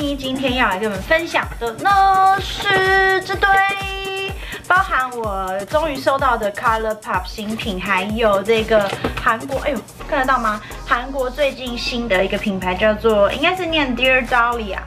今天要来跟你们分享的呢是这堆，包含我终于收到的 Color Pop 新品，还有这个韩国，哎呦看得到吗？韩国最近新的一个品牌叫做，应该是念 Dear Dahlia。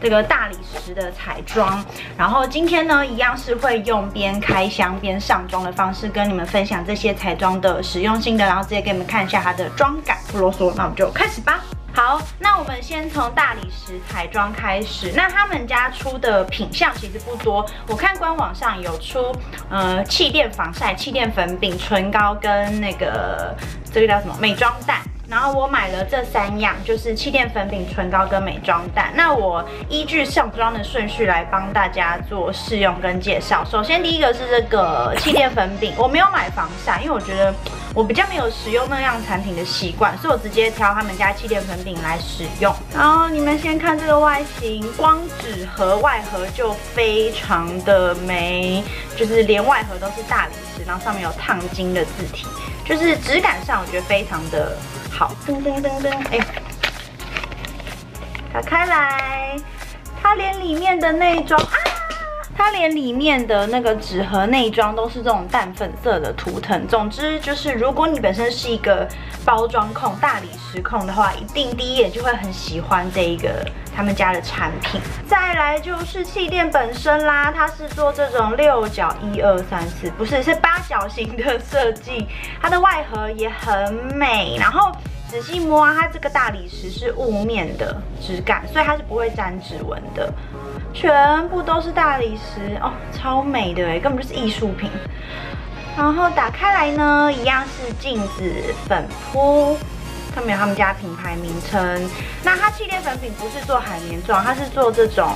这个大理石的彩妆，然后今天呢，一样是会用边开箱边上妆的方式跟你们分享这些彩妆的实用性的，然后直接给你们看一下它的妆感。不啰嗦，那我们就开始吧。好，那我们先从大理石彩妆开始。那他们家出的品相其实不多，我看官网上有出呃气垫防晒、气垫粉饼、唇膏跟那个这个叫什么美妆蛋。然后我买了这三样，就是气垫粉饼、唇膏跟美妆蛋。那我依据上妆的顺序来帮大家做试用跟介绍。首先第一个是这个气垫粉饼，我没有买防晒，因为我觉得我比较没有使用那样产品的习惯，所以我直接挑他们家气垫粉饼来使用。然后你们先看这个外形，光纸盒外盒就非常的美，就是连外盒都是大理石，然后上面有烫金的字体，就是质感上我觉得非常的。好，噔噔噔噔，哎，打开来，它连里面的内装啊，它连里面的那个纸盒内装都是这种淡粉色的图腾。总之就是，如果你本身是一个包装控、大理石控的话，一定第一眼就会很喜欢这一个他们家的产品。再来就是气垫本身啦，它是做这种六角一二三四，不是是八角形的设计，它的外盒也很美，然后。仔细摸啊，它这个大理石是雾面的质感，所以它是不会沾指纹的，全部都是大理石哦，超美的哎，根本就是艺术品。然后打开来呢，一样是镜子粉扑，上面有他们家品牌名称。那它气垫粉饼不是做海绵状，它是做这种，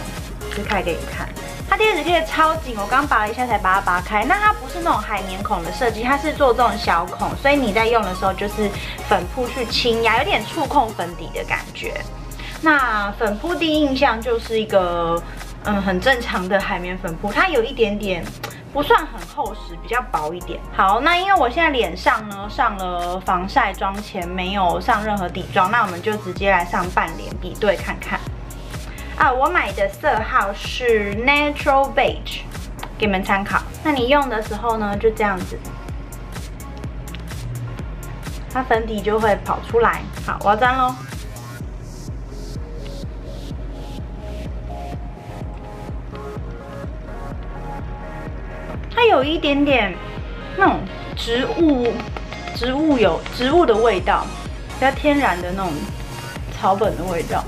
撕开给你看。它贴纸贴的超紧，我刚拔了一下才把它拔开。那它不是那种海绵孔的设计，它是做这种小孔，所以你在用的时候就是粉扑去轻压，有点触控粉底的感觉。那粉扑第一印象就是一个嗯很正常的海绵粉扑，它有一点点不算很厚实，比较薄一点。好，那因为我现在脸上呢上了防晒妆前没有上任何底妆，那我们就直接来上半脸比对看看。啊，我买的色号是 Natural Beige，给你们参考。那你用的时候呢，就这样子，它粉底就会跑出来。好，我要粘喽。它有一点点那种植物，植物有植物的味道，比较天然的那种草本的味道。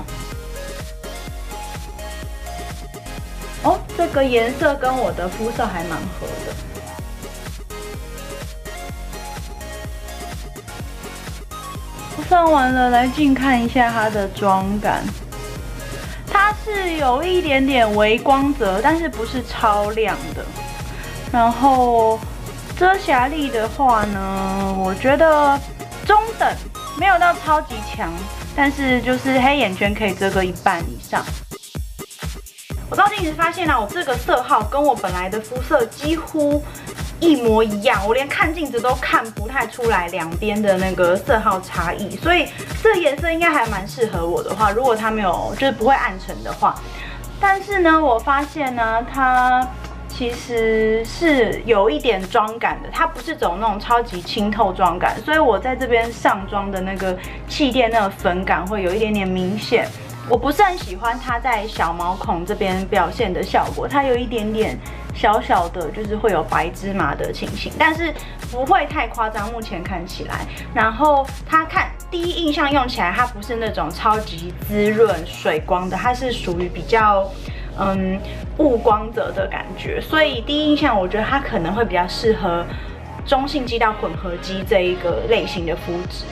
哦，这个颜色跟我的肤色还蛮合的。上完了，来近看一下它的妆感。它是有一点点微光泽，但是不是超亮的。然后遮瑕力的话呢，我觉得中等，没有到超级强，但是就是黑眼圈可以遮个一半以上。我照镜子发现啊，我这个色号跟我本来的肤色几乎一模一样，我连看镜子都看不太出来两边的那个色号差异，所以这颜色应该还蛮适合我的话，如果它没有就是不会暗沉的话。但是呢，我发现呢，它其实是有一点妆感的，它不是走那种超级清透妆感，所以我在这边上妆的那个气垫那个粉感会有一点点明显。我不是很喜欢它在小毛孔这边表现的效果，它有一点点小小的，就是会有白芝麻的情形，但是不会太夸张。目前看起来，然后它看第一印象用起来，它不是那种超级滋润水光的，它是属于比较嗯雾光泽的感觉，所以第一印象我觉得它可能会比较适合中性肌到混合肌这一个类型的肤质。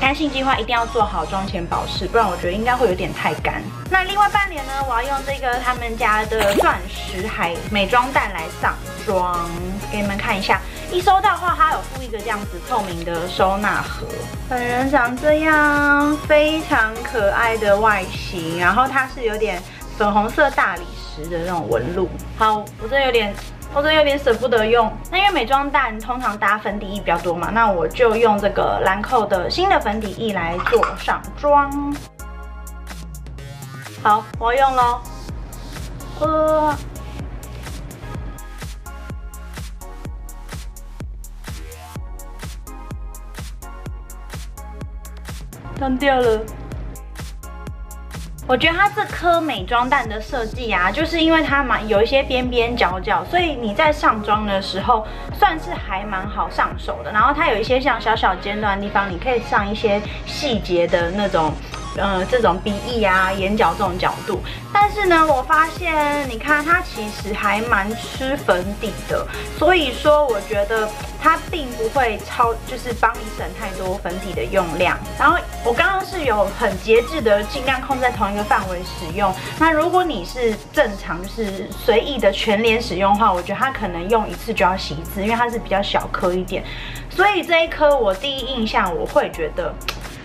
干性计划一定要做好妆前保湿，不然我觉得应该会有点太干。那另外半脸呢，我要用这个他们家的钻石海美妆蛋来上妆，给你们看一下。一收到的话，它有附一个这样子透明的收纳盒，本人长这样，非常可爱的外形。然后它是有点粉红色大理石的那种纹路。好，我这有点。我这有点舍不得用，那因为美妆蛋通常搭粉底液比较多嘛，那我就用这个兰蔻的新的粉底液来做上妆。好，我要用喽。呃，断掉了。我觉得它这颗美妆蛋的设计啊，就是因为它蛮有一些边边角角，所以你在上妆的时候算是还蛮好上手的。然后它有一些像小小尖端的地方，你可以上一些细节的那种。呃，这种鼻翼啊、眼角这种角度，但是呢，我发现，你看它其实还蛮吃粉底的，所以说我觉得它并不会超，就是帮你省太多粉底的用量。然后我刚刚是有很节制的，尽量控制在同一个范围使用。那如果你是正常，就是随意的全脸使用的话，我觉得它可能用一次就要洗一次，因为它是比较小颗一点。所以这一颗我第一印象我会觉得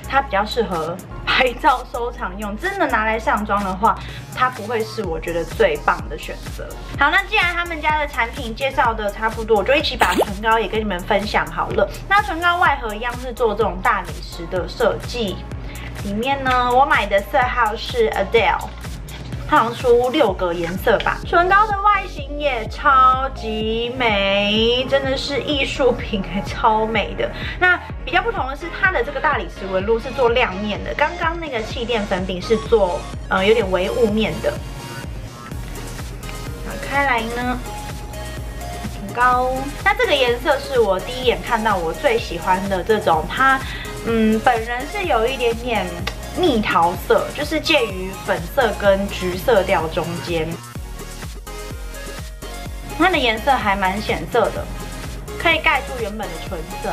它比较适合。拍照收藏用，真的拿来上妆的话，它不会是我觉得最棒的选择。好，那既然他们家的产品介绍的差不多，我就一起把唇膏也跟你们分享好了。那唇膏外盒一样是做这种大理石的设计，里面呢，我买的色号是 Adele。它好像出六个颜色吧，唇膏的外形也超级美，真的是艺术品，超美的。那比较不同的是，它的这个大理石纹路是做亮面的，刚刚那个气垫粉饼是做呃有点微雾面的。打开来呢，唇膏，那这个颜色是我第一眼看到我最喜欢的这种，它嗯本人是有一点点。蜜桃色就是介于粉色跟橘色调中间，它的颜色还蛮显色的，可以盖住原本的唇色。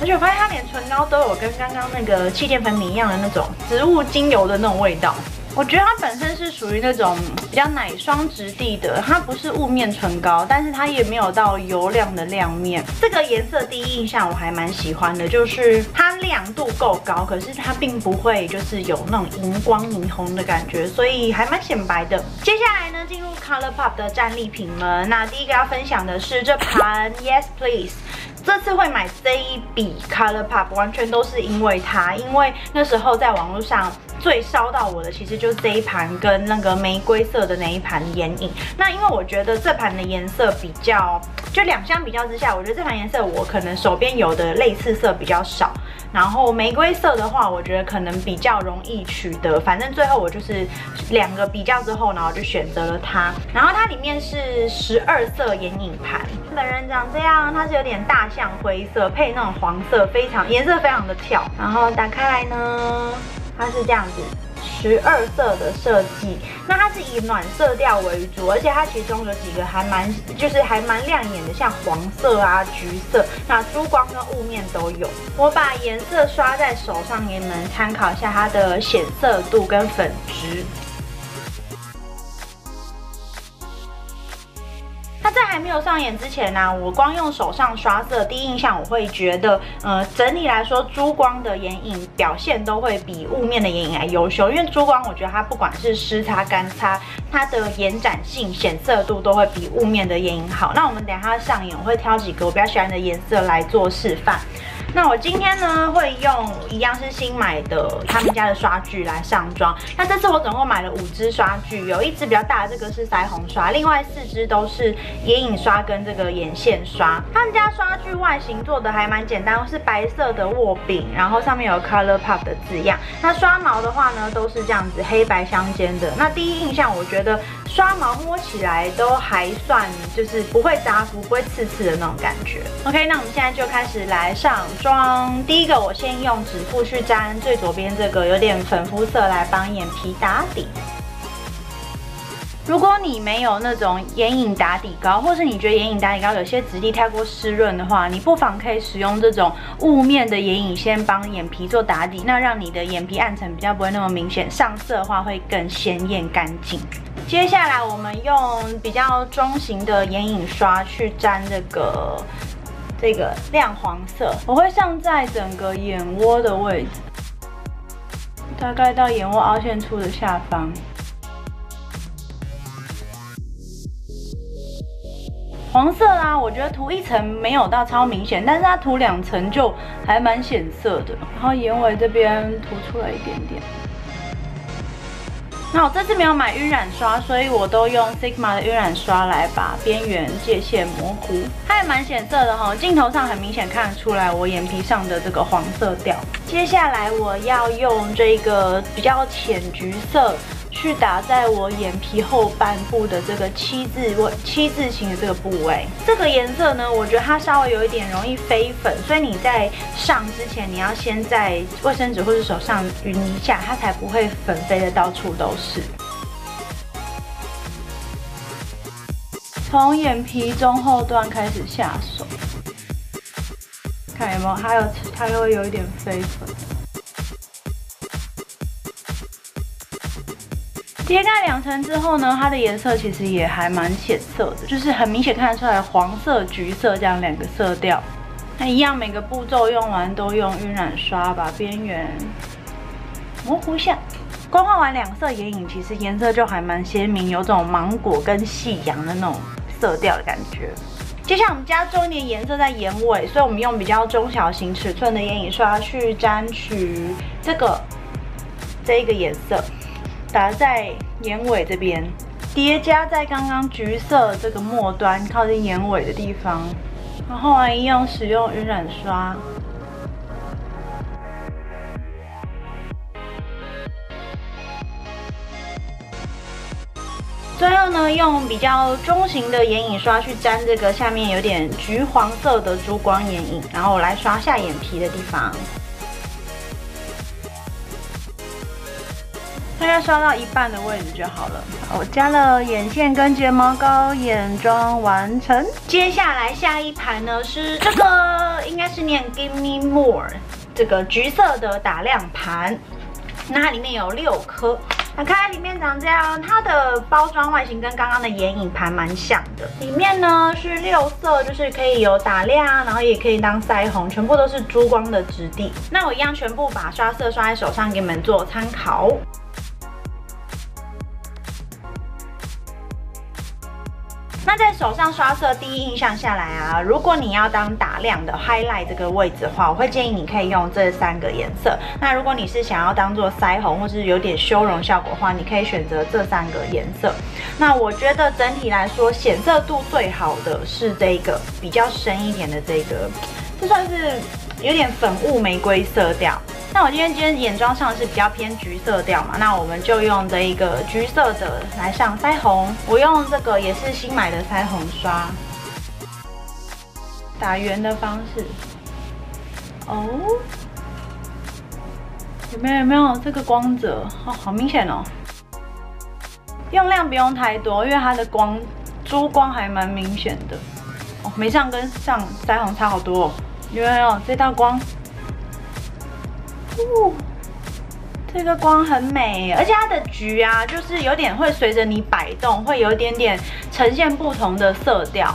而且我发现它连唇膏都有跟刚刚那个气垫粉饼一样的那种植物精油的那种味道。我觉得它本身是属于那种比较奶霜质地的，它不是雾面唇膏，但是它也没有到油亮的亮面。这个颜色第一印象我还蛮喜欢的，就是它亮度够高，可是它并不会就是有那种荧光霓虹的感觉，所以还蛮显白的。接下来呢，进入 ColourPop 的战利品们，那第一个要分享的是这盘 Yes Please。这次会买这一笔 ColourPop，完全都是因为它，因为那时候在网络上最烧到我的，其实就是这一盘跟那个玫瑰色的那一盘眼影。那因为我觉得这盘的颜色比较，就两相比较之下，我觉得这盘颜色我可能手边有的类似色比较少。然后玫瑰色的话，我觉得可能比较容易取得。反正最后我就是两个比较之后，然后就选择了它。然后它里面是十二色眼影盘，本人长这样，它是有点大象灰色配那种黄色，非常颜色非常的跳。然后打开来呢，它是这样子。十二色的设计，那它是以暖色调为主，而且它其中有几个还蛮，就是还蛮亮眼的，像黄色啊、橘色，那珠光跟雾面都有。我把颜色刷在手上，给你们参考一下它的显色度跟粉质。没有上眼之前呢，我光用手上刷色，第一印象我会觉得，呃，整体来说珠光的眼影表现都会比雾面的眼影还优秀。因为珠光，我觉得它不管是湿擦干擦，它的延展性、显色度都会比雾面的眼影好。那我们等下上眼，我会挑几个我比较喜欢的颜色来做示范。那我今天呢会用一样是新买的他们家的刷具来上妆。那这次我总共买了五支刷具，有一支比较大的，这个是腮红刷，另外四支都是眼影刷跟这个眼线刷。他们家刷具外形做的还蛮简单，是白色的握柄，然后上面有 ColourPop 的字样。那刷毛的话呢，都是这样子黑白相间的。那第一印象我觉得刷毛摸起来都还算就是不会扎肤，不会刺刺的那种感觉。OK，那我们现在就开始来上。妆第一个，我先用指腹去沾最左边这个有点粉肤色来帮眼皮打底。如果你没有那种眼影打底膏，或是你觉得眼影打底膏有些质地太过湿润的话，你不妨可以使用这种雾面的眼影，先帮眼皮做打底，那让你的眼皮暗沉比较不会那么明显，上色的话会更鲜艳干净。接下来我们用比较中型的眼影刷去沾这个。这个亮黄色，我会上在整个眼窝的位置，大概到眼窝凹陷处的下方。黄色啊，我觉得涂一层没有到超明显，但是它涂两层就还蛮显色的。然后眼尾这边涂出来一点点。那我这次没有买晕染刷，所以我都用 Sigma 的晕染刷来把边缘界限模糊，它也蛮显色的哈。镜头上很明显看得出来我眼皮上的这个黄色调。接下来我要用这个比较浅橘色。去打在我眼皮后半部的这个七字位、七字形的这个部位。这个颜色呢，我觉得它稍微有一点容易飞粉，所以你在上之前，你要先在卫生纸或者手上匀一下，它才不会粉飞的到处都是。从眼皮中后段开始下手，看有没有，还有它又有一点飞粉。叠盖两层之后呢，它的颜色其实也还蛮显色的，就是很明显看得出来黄色、橘色这样两个色调。那一样每个步骤用完都用晕染刷把边缘模糊下。光画完两色眼影，其实颜色就还蛮鲜明，有种芒果跟夕阳的那种色调的感觉。接下来我们加重一点颜色在眼尾，所以我们用比较中小型尺寸的眼影刷去沾取这个这一个颜色。打在眼尾这边，叠加在刚刚橘色这个末端靠近眼尾的地方，然后啊一样使用晕染刷，最后呢用比较中型的眼影刷去沾这个下面有点橘黄色的珠光眼影，然后来刷下眼皮的地方。大概刷到一半的位置就好了。我加了眼线跟睫毛膏，眼妆完成。接下来下一盘呢是这个，应该是念 Give Me More 这个橘色的打亮盘。那它里面有六颗，打开里面长这样。它的包装外形跟刚刚的眼影盘蛮像的。里面呢是六色，就是可以有打亮，然后也可以当腮红，全部都是珠光的质地。那我一样全部把刷色刷在手上，给你们做参考。那在手上刷色，第一印象下来啊，如果你要当打亮的 highlight 这个位置的话，我会建议你可以用这三个颜色。那如果你是想要当做腮红或是有点修容效果的话，你可以选择这三个颜色。那我觉得整体来说显色度最好的是这个比较深一点的这个，这算是有点粉雾玫瑰色调。那我今天今天眼妆上是比较偏橘色调嘛，那我们就用这一个橘色的来上腮红。我用这个也是新买的腮红刷，打圆的方式。哦，有没有有没有这个光泽？哦，好明显哦。用量不用太多，因为它的光珠光还蛮明显的。哦，没上跟上腮红差好多，哦，有没有这道光？哦，这个光很美，而且它的橘啊，就是有点会随着你摆动，会有一点点呈现不同的色调。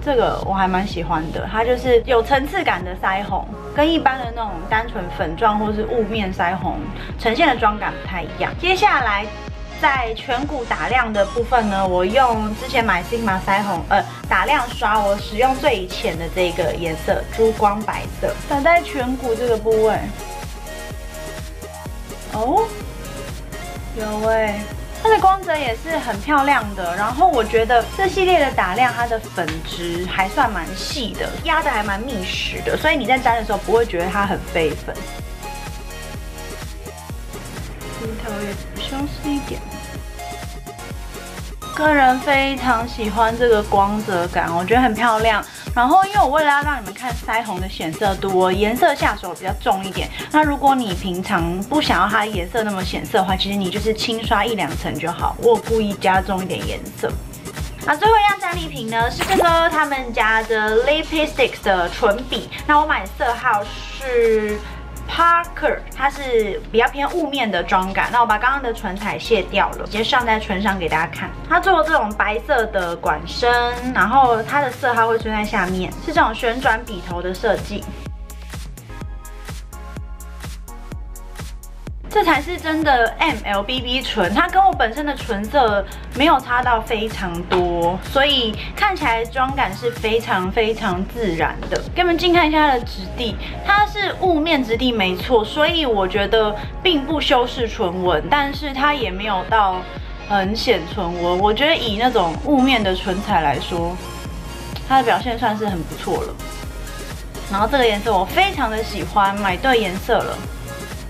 这个我还蛮喜欢的，它就是有层次感的腮红，跟一般的那种单纯粉状或是雾面腮红呈现的妆感不太一样。接下来。在颧骨打亮的部分呢，我用之前买 Sigma 腮红呃打亮刷，我使用最浅的这个颜色珠光白色，打在颧骨这个部位。哦，有哎，它的光泽也是很漂亮的。然后我觉得这系列的打亮，它的粉质还算蛮细的，压的还蛮密实的，所以你在粘的时候不会觉得它很飞粉。头也修饰一点。个人非常喜欢这个光泽感，我觉得很漂亮。然后，因为我为了要让你们看腮红的显色度，我颜色下手比较重一点。那如果你平常不想要它颜色那么显色的话，其实你就是轻刷一两层就好。我故意加重一点颜色。那最后一样战利品呢，是这个他们家的 Lipstick 的唇笔。那我买色号是。Parker，它是比较偏雾面的妆感。那我把刚刚的唇彩卸掉了，直接上在唇上给大家看。它做这种白色的管身，然后它的色号会出现在下面，是这种旋转笔头的设计。这才是真的 MLBB 唇，它跟我本身的唇色没有差到非常多，所以看起来妆感是非常非常自然的。给你们近看一下它的质地，它是雾面质地没错，所以我觉得并不修饰唇纹，但是它也没有到很显唇纹。我觉得以那种雾面的唇彩来说，它的表现算是很不错了。然后这个颜色我非常的喜欢，买对颜色了。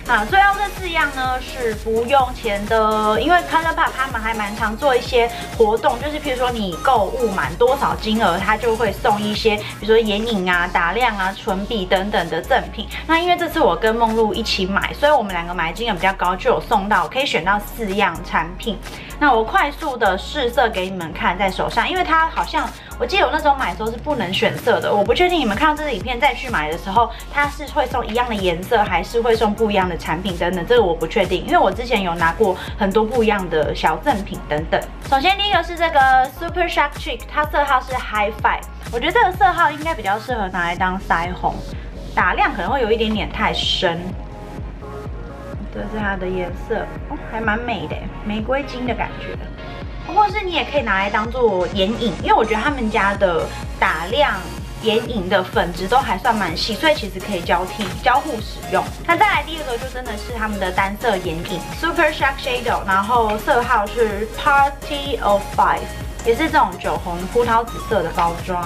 啊，最后这四样呢是不用钱的，因为 Color Pop 他们还蛮常做一些活动，就是譬如说你购物满多少金额，它就会送一些，比如说眼影啊、打亮啊、唇笔等等的赠品。那因为这次我跟梦露一起买，所以我们两个买金额比较高，就有送到可以选到四样产品。那我快速的试色给你们看在手上，因为它好像我记得我那时候买的时候是不能选色的，我不确定你们看到这个影片再去买的时候，它是会送一样的颜色，还是会送不一样的产品等等，这个我不确定，因为我之前有拿过很多不一样的小赠品等等。首先第一个是这个 Super Shark Chick，它色号是 High Five，我觉得这个色号应该比较适合拿来当腮红，打亮可能会有一点点太深。这是它的颜色哦，还蛮美的，玫瑰金的感觉。或是你也可以拿来当做眼影，因为我觉得他们家的打亮眼影的粉质都还算蛮细，所以其实可以交替交互使用。那再来第二个就真的是他们的单色眼影 Super Shark Shadow，然后色号是 Party of Five，也是这种酒红葡萄紫色的包装。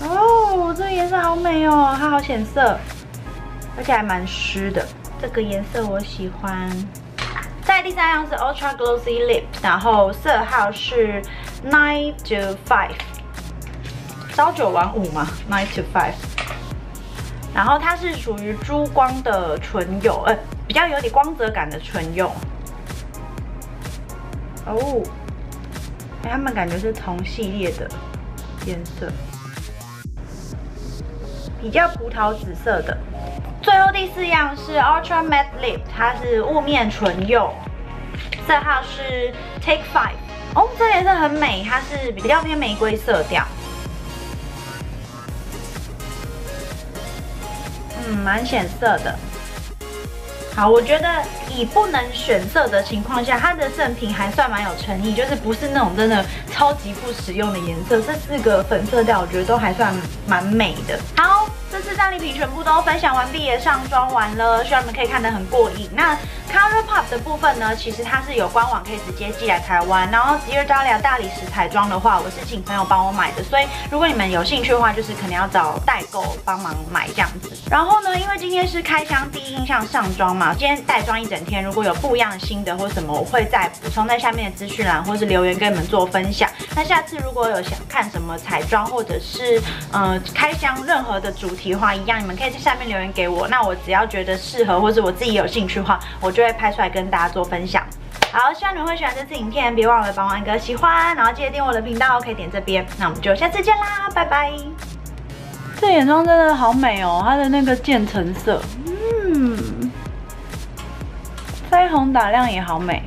哦，这个颜色好美哦，它好显色。而且还蛮湿的，这个颜色我喜欢。再第三样是 Ultra Glossy Lip，然后色号是 Nine to Five，朝九晚五嘛，Nine to Five。然后它是属于珠光的唇釉，呃，比较有点光泽感的唇釉。哦，哎，他们感觉是同系列的颜色，比较葡萄紫色的。最后第四样是 Ultra Matte Lip，它是雾面唇釉，色号是 Take Five。哦，这颜色很美，它是比较偏玫瑰色调。嗯，蛮显色的。好，我觉得以不能选色的情况下，它的赠品还算蛮有诚意，就是不是那种真的超级不实用的颜色。这四个粉色调，我觉得都还算蛮美的。好。这次战利品全部都分享完毕，也上妆完了，希望你们可以看得很过瘾。那 Color Pop 的部分呢，其实它是有官网可以直接寄来台湾。然后 Dear Dahlia 大理石彩妆的话，我是请朋友帮我买的，所以如果你们有兴趣的话，就是可能要找代购帮忙买这样子。然后呢，因为今天是开箱第一印象上妆嘛，今天带妆一整天，如果有不一样新的或什么，我会再补充在下面的资讯栏或是留言跟你们做分享。那下次如果有想看什么彩妆或者是呃开箱任何的主题的话，一样你们可以在下面留言给我。那我只要觉得适合或者我自己有兴趣的话，我就会拍出来跟大家做分享。好，希望你们会喜欢这次影片，别忘了帮我按个喜欢，然后记得订我的频道，可以点这边。那我们就下次见啦，拜拜。这眼妆真的好美哦，它的那个渐层色，嗯，腮红打亮也好美。